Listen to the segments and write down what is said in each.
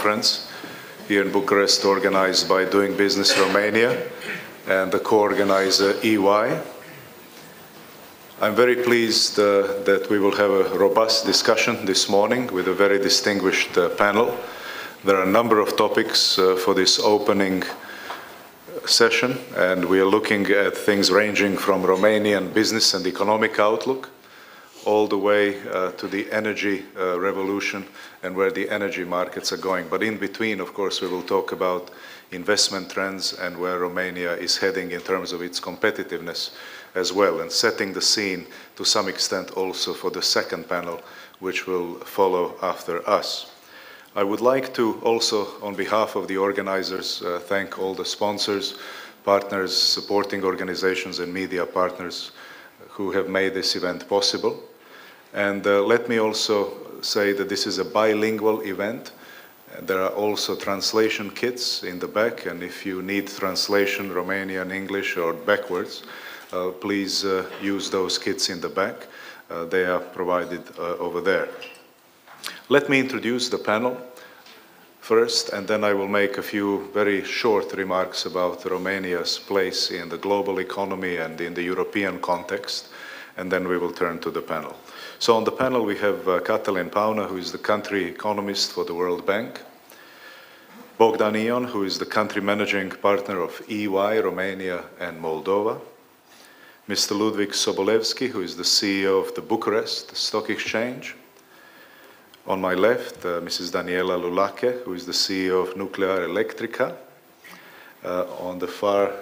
conference here in Bucharest organized by Doing Business Romania and the co-organizer EY. I'm very pleased uh, that we will have a robust discussion this morning with a very distinguished uh, panel. There are a number of topics uh, for this opening session, and we are looking at things ranging from Romanian business and economic outlook all the way uh, to the energy uh, revolution and where the energy markets are going. But in between, of course, we will talk about investment trends and where Romania is heading in terms of its competitiveness as well, and setting the scene to some extent also for the second panel, which will follow after us. I would like to also, on behalf of the organizers, uh, thank all the sponsors, partners, supporting organizations, and media partners who have made this event possible. And uh, let me also say that this is a bilingual event. There are also translation kits in the back, and if you need translation, Romanian, English, or backwards, uh, please uh, use those kits in the back. Uh, they are provided uh, over there. Let me introduce the panel first, and then I will make a few very short remarks about Romania's place in the global economy and in the European context, and then we will turn to the panel. So on the panel we have uh, Catalin Pauna, who is the country economist for the World Bank, Bogdan Ion, who is the country managing partner of EY, Romania and Moldova, Mr. Ludwik Sobolewski, who is the CEO of the Bucharest Stock Exchange. On my left, uh, Mrs. Daniela Lulache, who is the CEO of Nuclearelectrica. Uh, on the far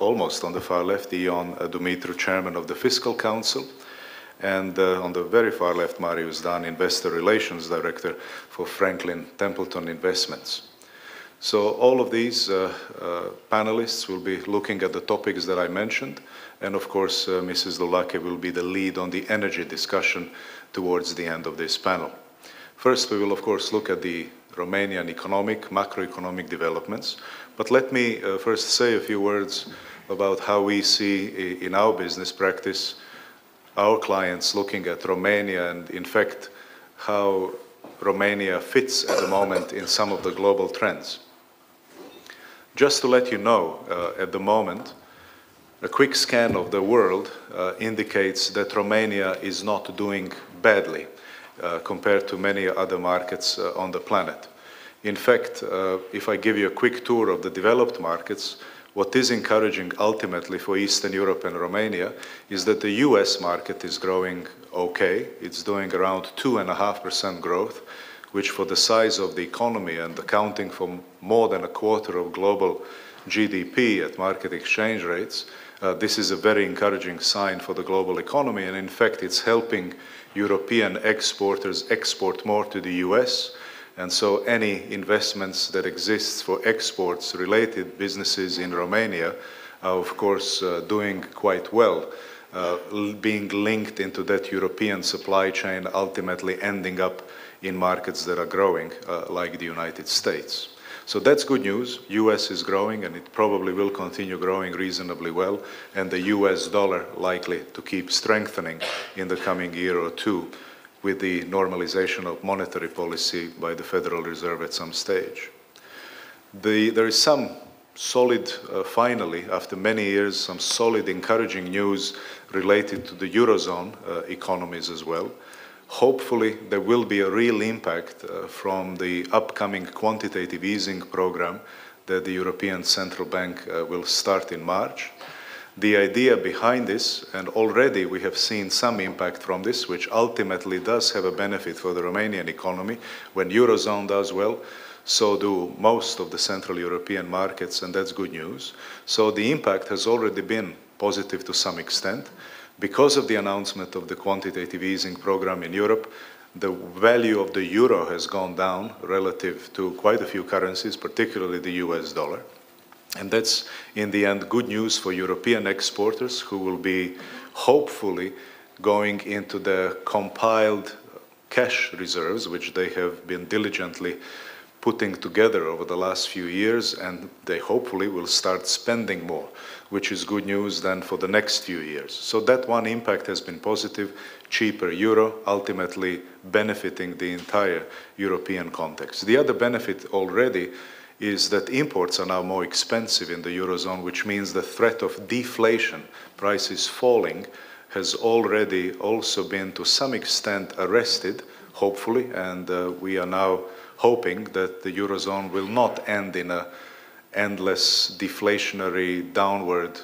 almost on the far left, Ion uh, Dumitru, Chairman of the Fiscal Council. And uh, on the very far left, Marius Dan, Investor Relations Director for Franklin Templeton Investments. So all of these uh, uh, panelists will be looking at the topics that I mentioned, and of course, uh, Mrs. Lulache will be the lead on the energy discussion towards the end of this panel. First, we will of course look at the Romanian economic, macroeconomic developments, but let me uh, first say a few words about how we see in our business practice our clients looking at Romania and in fact how Romania fits at the moment in some of the global trends. Just to let you know, uh, at the moment, a quick scan of the world uh, indicates that Romania is not doing badly uh, compared to many other markets uh, on the planet. In fact, uh, if I give you a quick tour of the developed markets, what is encouraging ultimately for Eastern Europe and Romania is that the US market is growing okay. It's doing around 2.5% growth, which for the size of the economy and accounting for more than a quarter of global GDP at market exchange rates, uh, this is a very encouraging sign for the global economy, and in fact, it's helping European exporters export more to the US. And so any investments that exist for exports related businesses in Romania are of course uh, doing quite well, uh, being linked into that European supply chain, ultimately ending up in markets that are growing, uh, like the United States. So that's good news. US is growing and it probably will continue growing reasonably well and the US dollar likely to keep strengthening in the coming year or two with the normalization of monetary policy by the Federal Reserve at some stage. The, there is some solid, uh, finally, after many years, some solid encouraging news related to the Eurozone uh, economies as well hopefully there will be a real impact uh, from the upcoming quantitative easing program that the European Central Bank uh, will start in March. The idea behind this, and already we have seen some impact from this, which ultimately does have a benefit for the Romanian economy. When Eurozone does well, so do most of the Central European markets, and that's good news. So the impact has already been positive to some extent. Because of the announcement of the quantitative easing program in Europe, the value of the euro has gone down relative to quite a few currencies, particularly the US dollar. And that's, in the end, good news for European exporters who will be hopefully going into the compiled cash reserves, which they have been diligently putting together over the last few years, and they hopefully will start spending more, which is good news then for the next few years. So that one impact has been positive, cheaper euro, ultimately benefiting the entire European context. The other benefit already is that imports are now more expensive in the Eurozone, which means the threat of deflation, prices falling, has already also been to some extent arrested, hopefully, and uh, we are now hoping that the Eurozone will not end in a endless deflationary downward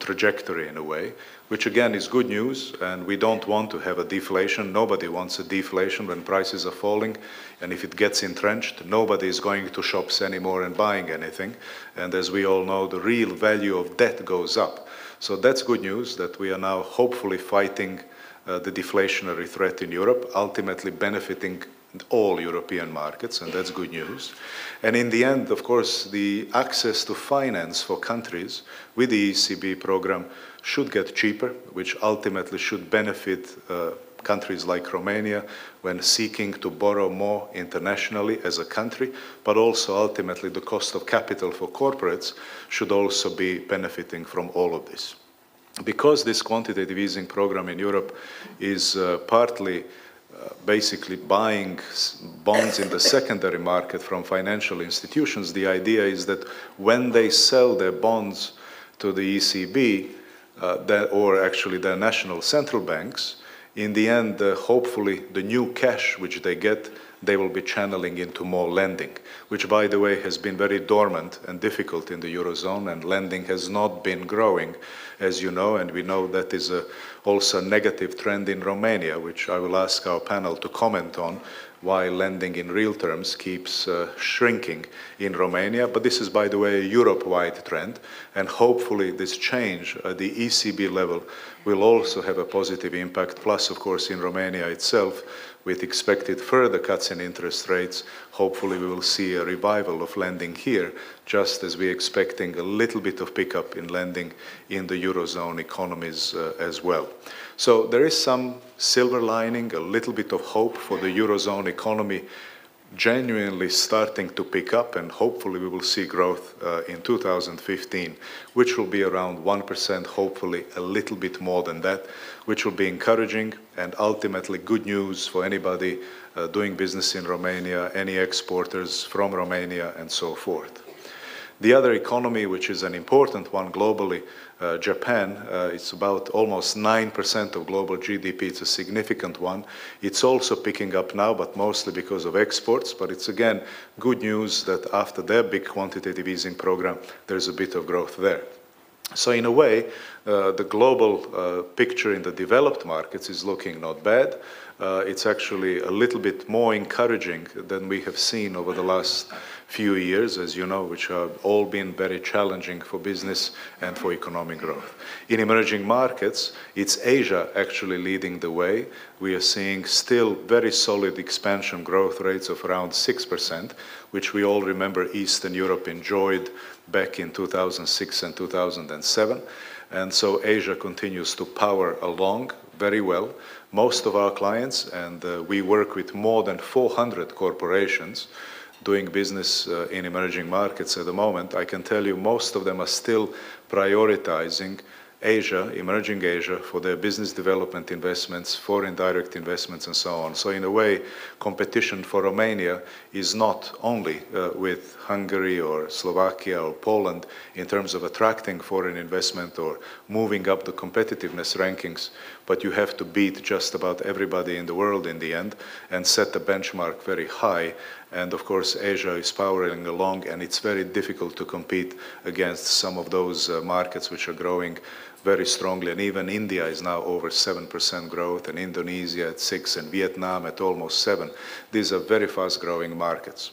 trajectory in a way, which again is good news, and we don't want to have a deflation. Nobody wants a deflation when prices are falling, and if it gets entrenched, nobody is going to shops anymore and buying anything. And as we all know, the real value of debt goes up. So that's good news that we are now hopefully fighting the deflationary threat in Europe, ultimately benefiting all European markets, and that's good news. And in the end, of course, the access to finance for countries with the ECB program should get cheaper, which ultimately should benefit uh, countries like Romania when seeking to borrow more internationally as a country, but also ultimately the cost of capital for corporates should also be benefiting from all of this. Because this quantitative easing program in Europe is uh, partly uh, basically buying bonds in the secondary market from financial institutions, the idea is that when they sell their bonds to the ECB, uh, that, or actually their national central banks, in the end, uh, hopefully, the new cash which they get, they will be channeling into more lending, which, by the way, has been very dormant and difficult in the Eurozone, and lending has not been growing, as you know, and we know that is a, also a negative trend in Romania, which I will ask our panel to comment on, why lending in real terms keeps uh, shrinking in Romania. But this is, by the way, a Europe-wide trend, and hopefully this change at the ECB level will also have a positive impact. Plus, of course, in Romania itself, with expected further cuts in interest rates, hopefully we will see a revival of lending here, just as we're expecting a little bit of pickup in lending in the Eurozone economies uh, as well. So there is some silver lining, a little bit of hope for the Eurozone economy genuinely starting to pick up, and hopefully we will see growth uh, in 2015, which will be around 1%, hopefully a little bit more than that, which will be encouraging and ultimately good news for anybody uh, doing business in Romania, any exporters from Romania, and so forth. The other economy, which is an important one globally, uh, Japan, uh, it's about almost 9% of global GDP. It's a significant one. It's also picking up now, but mostly because of exports. But it's again good news that after their big quantitative easing program, there's a bit of growth there. So in a way, uh, the global uh, picture in the developed markets is looking not bad. Uh, it's actually a little bit more encouraging than we have seen over the last few years, as you know, which have all been very challenging for business and for economic growth. In emerging markets, it's Asia actually leading the way. We are seeing still very solid expansion growth rates of around 6%, which we all remember Eastern Europe enjoyed back in 2006 and 2007. And so Asia continues to power along very well. Most of our clients, and uh, we work with more than 400 corporations, doing business uh, in emerging markets at the moment, I can tell you most of them are still prioritizing Asia, emerging Asia, for their business development investments, foreign direct investments, and so on. So, in a way, competition for Romania is not only uh, with Hungary or Slovakia or Poland in terms of attracting foreign investment or moving up the competitiveness rankings, but you have to beat just about everybody in the world in the end and set the benchmark very high. And of course, Asia is powering along, and it's very difficult to compete against some of those uh, markets which are growing very strongly, and even India is now over 7% growth, and Indonesia at 6 and Vietnam at almost 7 These are very fast-growing markets.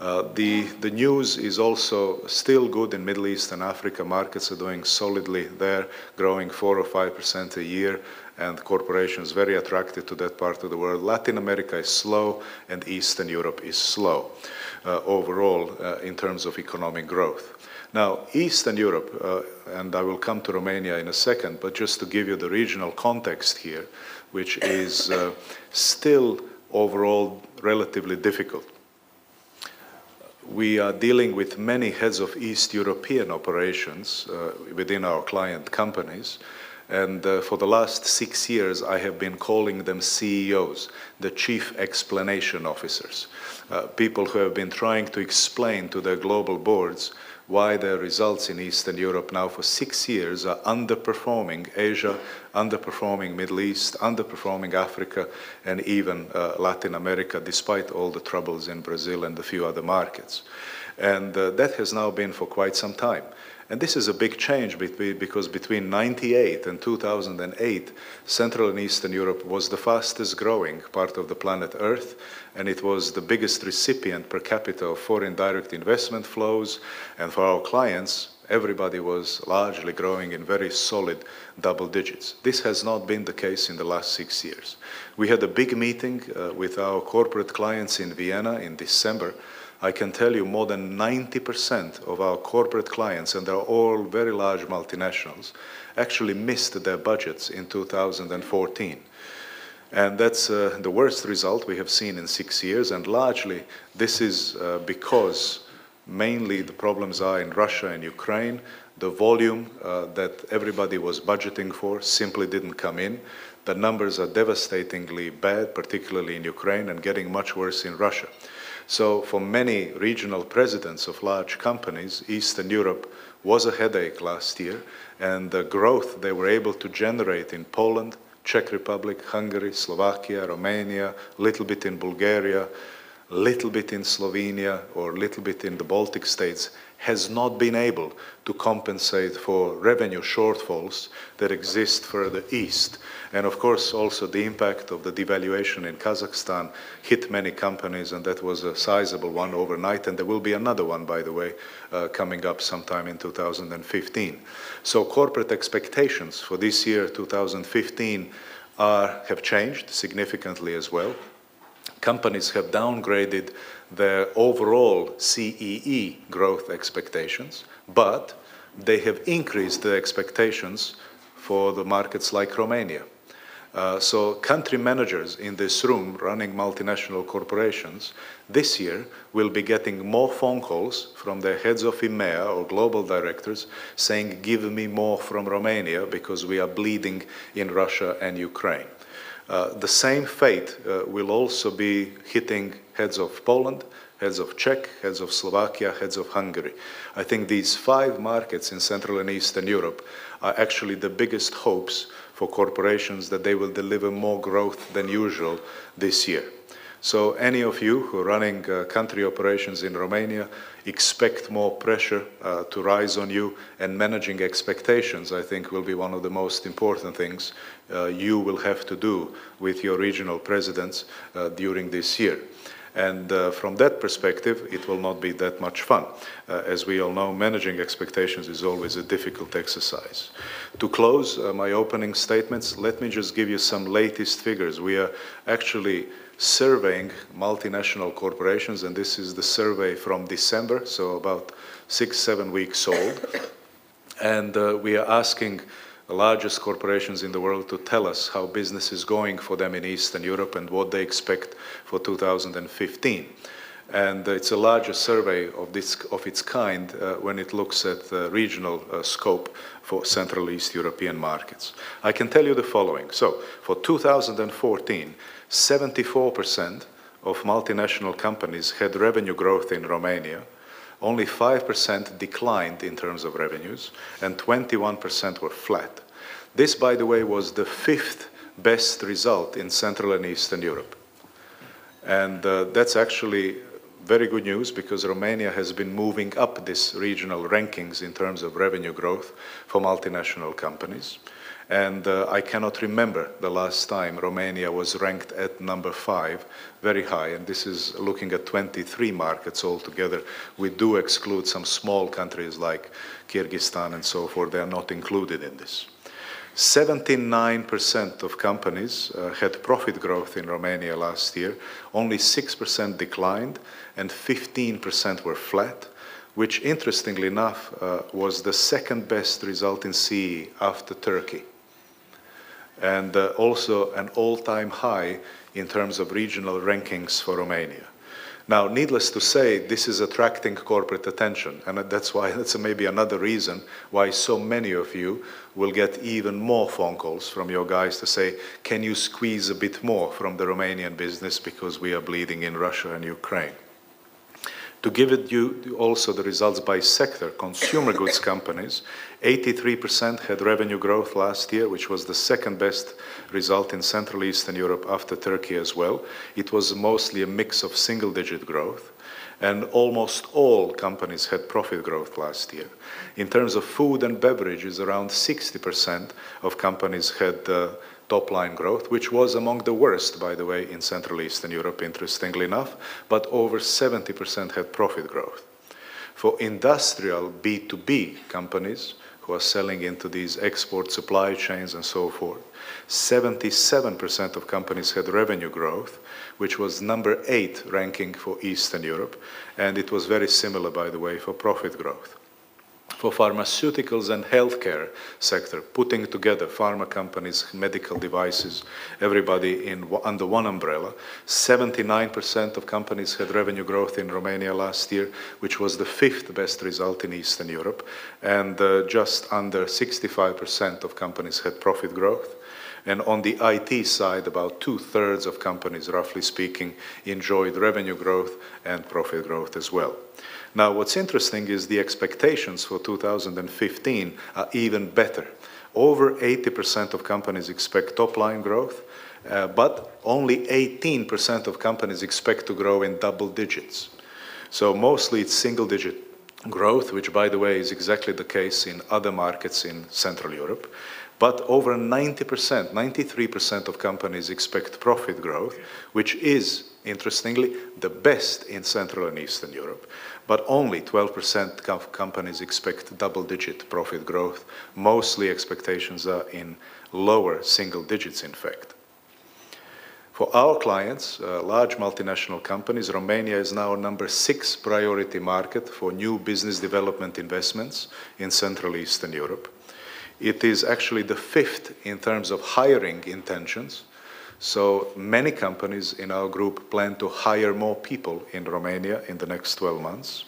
Uh, the, the news is also still good in Middle East and Africa. Markets are doing solidly there, growing 4 or 5% a year, and corporations very attracted to that part of the world. Latin America is slow, and Eastern Europe is slow uh, overall uh, in terms of economic growth. Now, Eastern Europe, uh, and I will come to Romania in a second, but just to give you the regional context here, which is uh, still overall relatively difficult. we are dealing with many heads of East European operations uh, within our client companies. And uh, for the last six years, I have been calling them CEOs, the Chief Explanation Officers, uh, people who have been trying to explain to their global boards why their results in Eastern Europe now for six years are underperforming Asia, underperforming Middle East, underperforming Africa, and even uh, Latin America, despite all the troubles in Brazil and a few other markets. And uh, that has now been for quite some time. And this is a big change because between 98 and 2008, Central and Eastern Europe was the fastest growing part of the planet Earth, and it was the biggest recipient per capita of foreign direct investment flows. And for our clients, everybody was largely growing in very solid double digits. This has not been the case in the last six years. We had a big meeting uh, with our corporate clients in Vienna in December I can tell you more than 90% of our corporate clients, and they're all very large multinationals, actually missed their budgets in 2014. And that's uh, the worst result we have seen in six years, and largely this is uh, because mainly the problems are in Russia and Ukraine. The volume uh, that everybody was budgeting for simply didn't come in. The numbers are devastatingly bad, particularly in Ukraine, and getting much worse in Russia. So for many regional presidents of large companies, Eastern Europe was a headache last year, and the growth they were able to generate in Poland, Czech Republic, Hungary, Slovakia, Romania, little bit in Bulgaria, little bit in Slovenia, or little bit in the Baltic states has not been able to compensate for revenue shortfalls that exist further east. And of course, also the impact of the devaluation in Kazakhstan hit many companies, and that was a sizable one overnight. And there will be another one, by the way, uh, coming up sometime in 2015. So corporate expectations for this year, 2015, are, have changed significantly as well companies have downgraded their overall CEE growth expectations, but they have increased the expectations for the markets like Romania. Uh, so country managers in this room running multinational corporations this year will be getting more phone calls from their heads of EMEA or global directors saying, give me more from Romania because we are bleeding in Russia and Ukraine. Uh, the same fate uh, will also be hitting heads of Poland, heads of Czech, heads of Slovakia, heads of Hungary. I think these five markets in Central and Eastern Europe are actually the biggest hopes for corporations that they will deliver more growth than usual this year. So any of you who are running uh, country operations in Romania expect more pressure uh, to rise on you and managing expectations, I think will be one of the most important things uh, you will have to do with your regional presidents uh, during this year. And uh, from that perspective, it will not be that much fun. Uh, as we all know, managing expectations is always a difficult exercise. To close uh, my opening statements, let me just give you some latest figures. We are actually surveying multinational corporations, and this is the survey from December, so about six, seven weeks old. And uh, we are asking the largest corporations in the world to tell us how business is going for them in Eastern Europe and what they expect for 2015. And it's a larger survey of, this, of its kind uh, when it looks at the regional uh, scope for Central East European markets. I can tell you the following. So, for 2014, 74% of multinational companies had revenue growth in Romania. Only 5% declined in terms of revenues, and 21% were flat. This, by the way, was the fifth best result in Central and Eastern Europe. And uh, that's actually very good news because Romania has been moving up this regional rankings in terms of revenue growth for multinational companies. And uh, I cannot remember the last time Romania was ranked at number five, very high. And this is looking at 23 markets altogether. We do exclude some small countries like Kyrgyzstan and so forth. They are not included in this. 79% of companies uh, had profit growth in Romania last year. Only 6% declined, and 15% were flat, which, interestingly enough, uh, was the second best result in CE after Turkey and uh, also an all-time high in terms of regional rankings for Romania. Now, needless to say, this is attracting corporate attention, and that's why that's maybe another reason why so many of you will get even more phone calls from your guys to say, can you squeeze a bit more from the Romanian business because we are bleeding in Russia and Ukraine. To give it you also the results by sector, consumer goods companies, 83% had revenue growth last year, which was the second best result in Central Eastern Europe after Turkey as well. It was mostly a mix of single digit growth and almost all companies had profit growth last year. In terms of food and beverages, around 60% of companies had uh, top line growth, which was among the worst, by the way, in Central Eastern Europe, interestingly enough, but over 70% had profit growth. For industrial B2B companies who are selling into these export supply chains and so forth, 77% of companies had revenue growth, which was number eight ranking for Eastern Europe, and it was very similar, by the way, for profit growth for pharmaceuticals and healthcare sector, putting together pharma companies, medical devices, everybody in, under one umbrella. 79% of companies had revenue growth in Romania last year, which was the fifth best result in Eastern Europe. And uh, just under 65% of companies had profit growth. And on the IT side, about two-thirds of companies, roughly speaking, enjoyed revenue growth and profit growth as well. Now, what's interesting is the expectations for 2015 are even better. Over 80% of companies expect top line growth, uh, but only 18% of companies expect to grow in double digits. So mostly it's single digit growth, which by the way is exactly the case in other markets in Central Europe. But over 90%, 93% of companies expect profit growth, which is, interestingly, the best in Central and Eastern Europe but only 12% of companies expect double-digit profit growth. Mostly expectations are in lower single digits, in fact. For our clients, uh, large multinational companies, Romania is now number six priority market for new business development investments in Central Eastern Europe. It is actually the fifth in terms of hiring intentions so many companies in our group plan to hire more people in Romania in the next 12 months.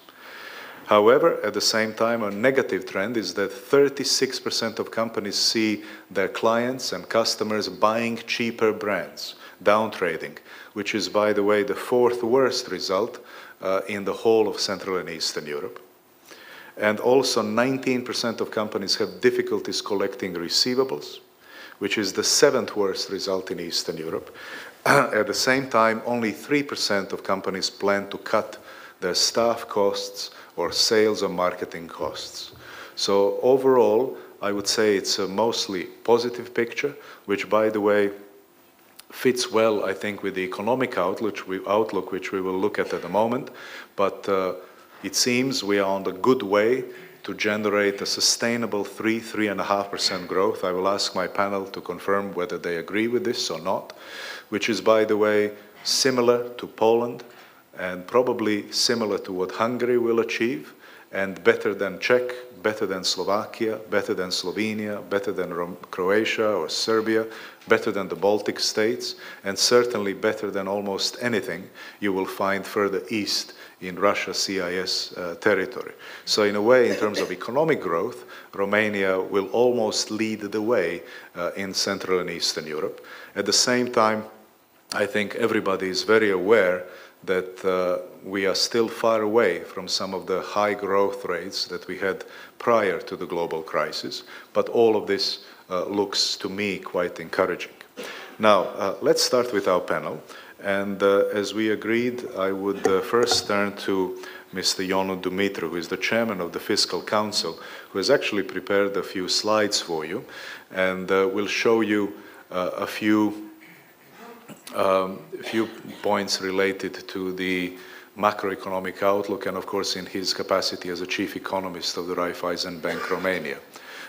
However, at the same time, a negative trend is that 36% of companies see their clients and customers buying cheaper brands, downtrading, which is, by the way, the fourth worst result uh, in the whole of Central and Eastern Europe. And also 19% of companies have difficulties collecting receivables which is the seventh worst result in Eastern Europe. At the same time, only 3% of companies plan to cut their staff costs or sales or marketing costs. So overall, I would say it's a mostly positive picture, which, by the way, fits well, I think, with the economic outlook, outlook which we will look at at the moment. But uh, it seems we are on the good way to generate a sustainable 3, 3.5% growth. I will ask my panel to confirm whether they agree with this or not, which is, by the way, similar to Poland and probably similar to what Hungary will achieve and better than Czech, better than Slovakia, better than Slovenia, better than Croatia or Serbia, better than the Baltic states, and certainly better than almost anything you will find further east in Russia CIS uh, territory. So in a way, in terms of economic growth, Romania will almost lead the way uh, in Central and Eastern Europe. At the same time, I think everybody is very aware that uh, we are still far away from some of the high growth rates that we had prior to the global crisis, but all of this uh, looks to me quite encouraging. Now, uh, let's start with our panel. And uh, as we agreed, I would uh, first turn to Mr. Ionut Dumitru, who is the chairman of the Fiscal Council, who has actually prepared a few slides for you and uh, will show you a few, um, few points related to the macroeconomic outlook and, of course, in his capacity as a chief economist of the Raiffeisen Bank Romania.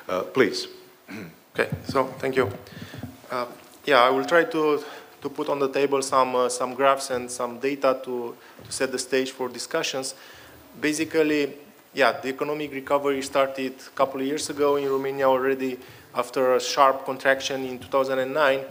Uh, please. Okay, so thank you. Uh, yeah, I will try to to put on the table some, uh, some graphs and some data to, to set the stage for discussions. Basically, yeah, the economic recovery started a couple of years ago in Romania already after a sharp contraction in 2009.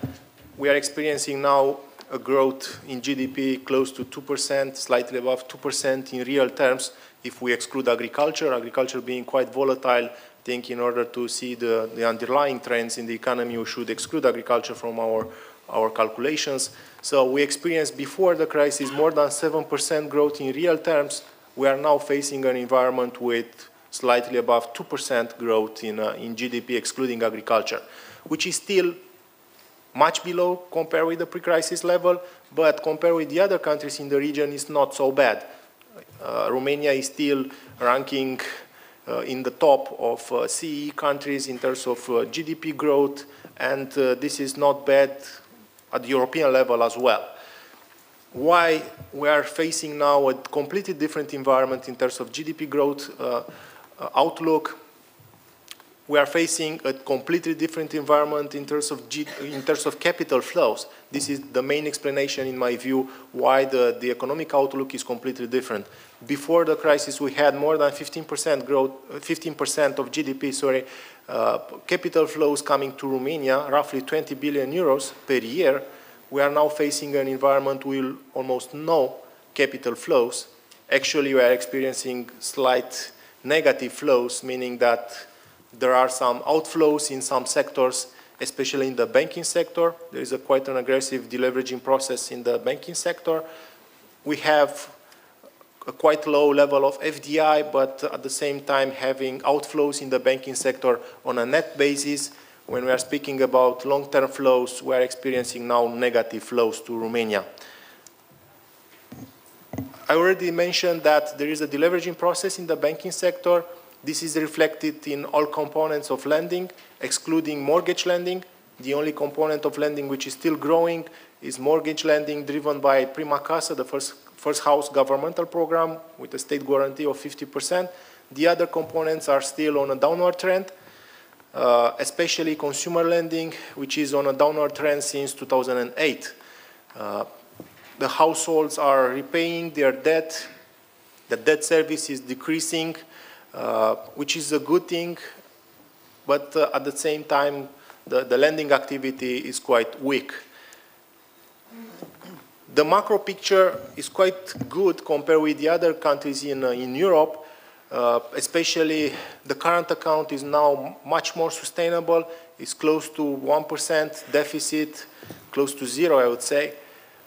We are experiencing now a growth in GDP close to 2%, slightly above 2% in real terms if we exclude agriculture, agriculture being quite volatile. I think in order to see the, the underlying trends in the economy, we should exclude agriculture from our, our calculations. So we experienced before the crisis more than 7% growth in real terms. We are now facing an environment with slightly above 2% growth in, uh, in GDP excluding agriculture, which is still much below compared with the pre-crisis level, but compared with the other countries in the region, it's not so bad. Uh, Romania is still ranking uh, in the top of uh, CE countries in terms of uh, GDP growth, and uh, this is not bad at the European level as well. Why we are facing now a completely different environment in terms of GDP growth uh, outlook we are facing a completely different environment in terms of, G in terms of capital flows. This is the main explanation, in my view, why the, the economic outlook is completely different. Before the crisis, we had more than 15% growth, 15% of GDP, sorry, uh, capital flows coming to Romania, roughly 20 billion euros per year. We are now facing an environment with almost no capital flows. Actually, we are experiencing slight negative flows, meaning that there are some outflows in some sectors, especially in the banking sector. There is a quite an aggressive deleveraging process in the banking sector. We have a quite low level of FDI, but at the same time having outflows in the banking sector on a net basis. When we are speaking about long-term flows, we are experiencing now negative flows to Romania. I already mentioned that there is a deleveraging process in the banking sector. This is reflected in all components of lending, excluding mortgage lending. The only component of lending which is still growing is mortgage lending driven by Prima Casa, the first, first house governmental program with a state guarantee of 50%. The other components are still on a downward trend, uh, especially consumer lending, which is on a downward trend since 2008. Uh, the households are repaying their debt, the debt service is decreasing, which is a good thing, but uh, at the same time, the, the lending activity is quite weak. The macro picture is quite good compared with the other countries in, uh, in Europe, uh, especially the current account is now much more sustainable. It's close to 1% deficit, close to zero, I would say.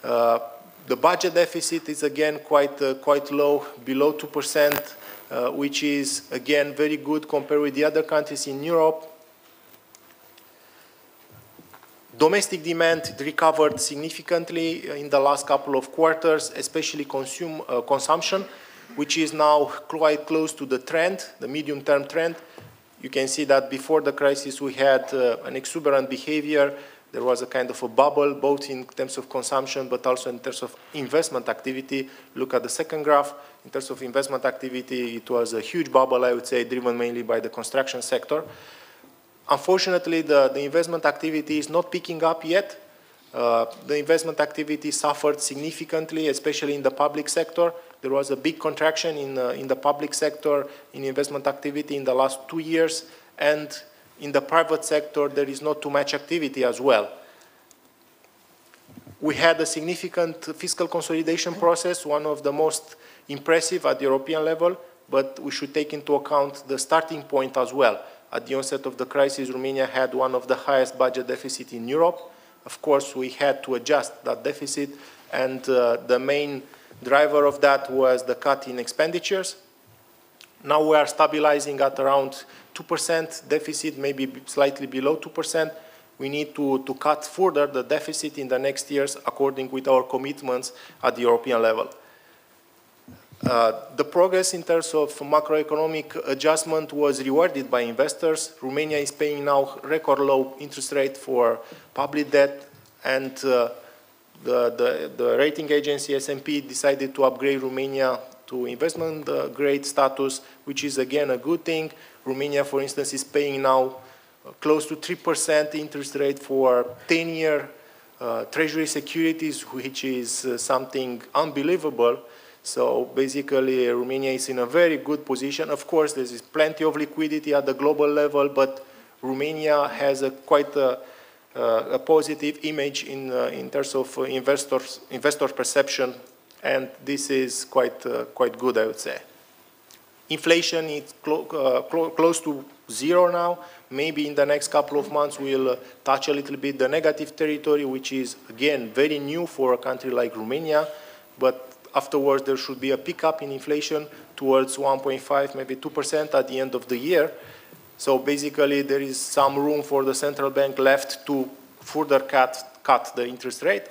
Uh, the budget deficit is again quite, uh, quite low, below 2% uh, which is, again, very good compared with the other countries in Europe. Domestic demand recovered significantly in the last couple of quarters, especially consume, uh, consumption, which is now quite close to the trend, the medium-term trend. You can see that before the crisis we had uh, an exuberant behavior there was a kind of a bubble, both in terms of consumption, but also in terms of investment activity. Look at the second graph. In terms of investment activity, it was a huge bubble, I would say, driven mainly by the construction sector. Unfortunately, the, the investment activity is not picking up yet. Uh, the investment activity suffered significantly, especially in the public sector. There was a big contraction in, uh, in the public sector in investment activity in the last two years, and in the private sector, there is not too much activity as well. We had a significant fiscal consolidation process, one of the most impressive at the European level, but we should take into account the starting point as well. At the onset of the crisis, Romania had one of the highest budget deficits in Europe. Of course, we had to adjust that deficit, and uh, the main driver of that was the cut in expenditures. Now we are stabilizing at around 2% deficit, maybe slightly below 2%. We need to, to cut further the deficit in the next years according with our commitments at the European level. Uh, the progress in terms of macroeconomic adjustment was rewarded by investors. Romania is paying now record low interest rate for public debt and uh, the, the, the, rating agency S&P decided to upgrade Romania to investment uh, grade status, which is again a good thing. Romania, for instance, is paying now uh, close to 3% interest rate for 10-year uh, treasury securities, which is uh, something unbelievable. So basically, Romania is in a very good position. Of course, there is plenty of liquidity at the global level, but Romania has a quite a, uh, a positive image in, uh, in terms of uh, investors, investor perception, and this is quite, quite good, I would say. Inflation is clo clo close to zero now. Maybe in the next couple of months we'll uh, touch a little bit the negative territory, which is, again, very new for a country like Romania. But afterwards there should be a pickup in inflation towards 1.5, maybe 2% at the end of the year. So basically there is some room for the central bank left to further cut, cut the interest rate.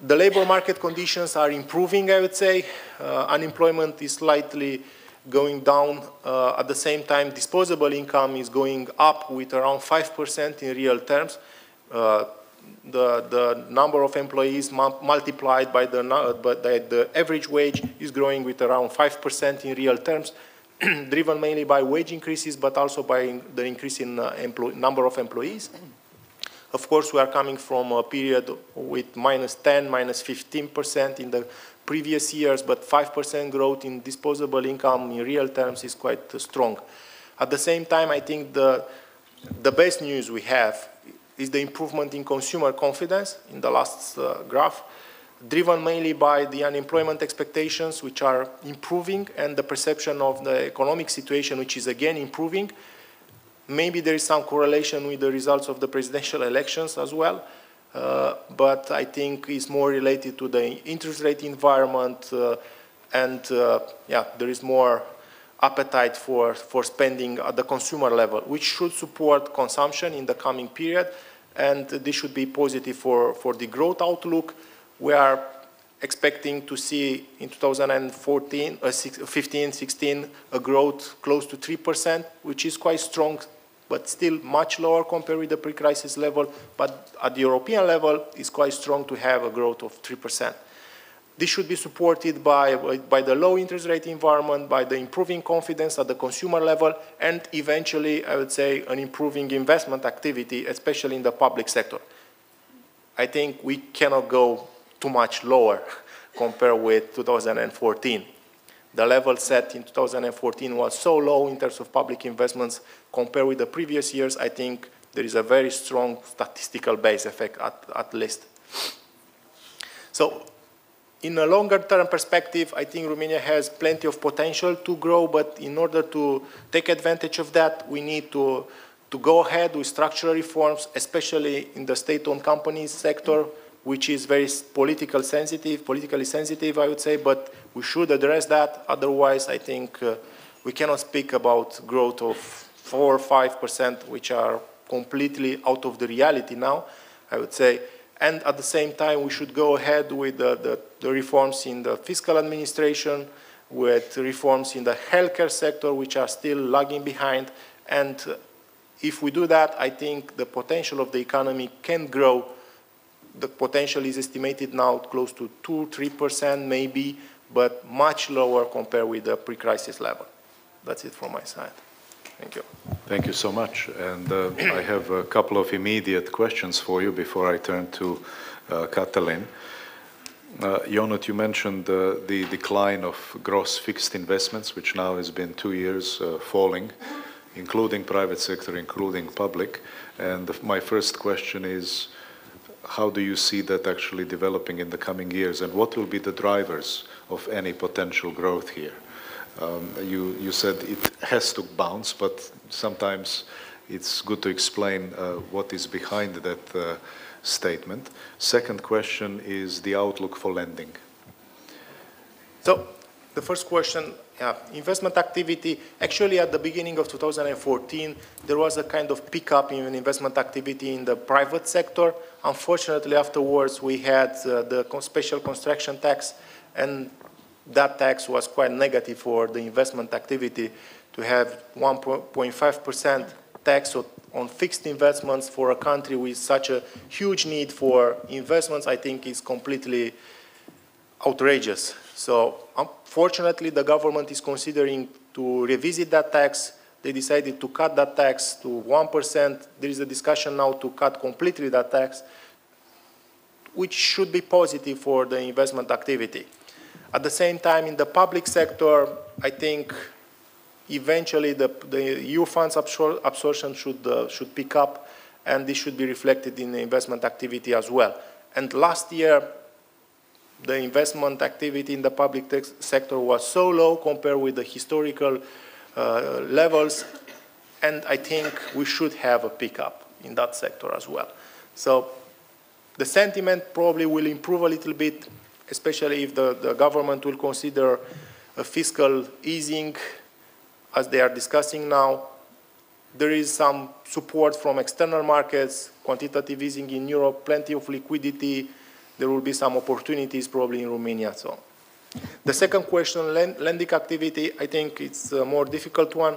The labor market conditions are improving, I would say. Uh, unemployment is slightly going down. Uh, at the same time, disposable income is going up with around 5% in real terms. Uh, the, the number of employees multiplied by the, by the average wage is growing with around 5% in real terms, driven mainly by wage increases, but also by the increase in uh, number of employees. Of course, we are coming from a period with minus 10, minus 15% in the previous years, but 5% growth in disposable income in real terms is quite strong. At the same time, I think the, the best news we have is the improvement in consumer confidence in the last uh, graph, driven mainly by the unemployment expectations, which are improving, and the perception of the economic situation, which is again improving. Maybe there is some correlation with the results of the presidential elections as well, uh, but I think it's more related to the interest rate environment uh, and uh, yeah, there is more appetite for, for spending at the consumer level, which should support consumption in the coming period and this should be positive for, for the growth outlook. We are expecting to see in 2014, uh, 15, 16, a growth close to 3%, which is quite strong but still much lower compared with the pre-crisis level. But at the European level, it's quite strong to have a growth of 3%. This should be supported by, by the low interest rate environment, by the improving confidence at the consumer level, and eventually, I would say, an improving investment activity, especially in the public sector. I think we cannot go too much lower compared with 2014 the level set in 2014 was so low in terms of public investments compared with the previous years, I think there is a very strong statistical base effect at, at least. So in a longer term perspective, I think Romania has plenty of potential to grow, but in order to take advantage of that, we need to, to go ahead with structural reforms, especially in the state-owned companies sector, which is very political sensitive, politically sensitive, I would say, but we should address that. Otherwise, I think uh, we cannot speak about growth of 4 or 5%, which are completely out of the reality now, I would say. And at the same time, we should go ahead with the, the, the reforms in the fiscal administration, with reforms in the healthcare sector, which are still lagging behind. And uh, if we do that, I think the potential of the economy can grow the potential is estimated now close to 2 3% maybe, but much lower compared with the pre-crisis level. That's it from my side. Thank you. Thank you so much. And uh, I have a couple of immediate questions for you before I turn to uh, Catalin. Uh, Ionut, you mentioned uh, the decline of gross fixed investments, which now has been two years uh, falling, including private sector, including public. And the, my first question is, how do you see that actually developing in the coming years, and what will be the drivers of any potential growth here? Um, you, you said it has to bounce, but sometimes it's good to explain uh, what is behind that uh, statement. Second question is the outlook for lending. So the first question, yeah, investment activity. Actually, at the beginning of 2014, there was a kind of pickup in investment activity in the private sector. Unfortunately, afterwards, we had uh, the special construction tax, and that tax was quite negative for the investment activity to have 1.5% tax on fixed investments for a country with such a huge need for investments, I think is completely outrageous. So unfortunately, the government is considering to revisit that tax. They decided to cut that tax to 1%. There is a discussion now to cut completely that tax, which should be positive for the investment activity. At the same time, in the public sector, I think eventually the, the EU funds absor absorption should, uh, should pick up and this should be reflected in the investment activity as well. And last year, the investment activity in the public sector was so low compared with the historical uh, levels, and I think we should have a pickup in that sector as well. So the sentiment probably will improve a little bit, especially if the, the government will consider a fiscal easing as they are discussing now. There is some support from external markets, quantitative easing in Europe, plenty of liquidity. There will be some opportunities probably in Romania. So the second question, lend- lending activity, I think it's a more difficult one.